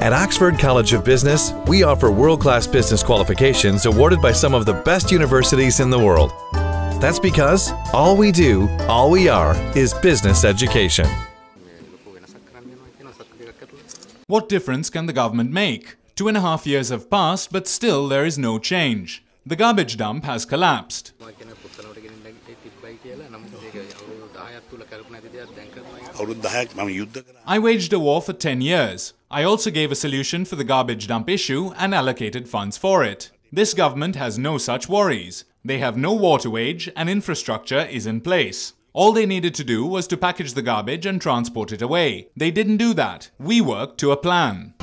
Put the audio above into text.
At Oxford College of Business, we offer world class business qualifications awarded by some of the best universities in the world. That's because all we do, all we are, is business education. What difference can the government make? Two and a half years have passed, but still there is no change. The garbage dump has collapsed. I waged a war for 10 years. I also gave a solution for the garbage dump issue and allocated funds for it. This government has no such worries. They have no war to wage and infrastructure is in place. All they needed to do was to package the garbage and transport it away. They didn't do that. We worked to a plan.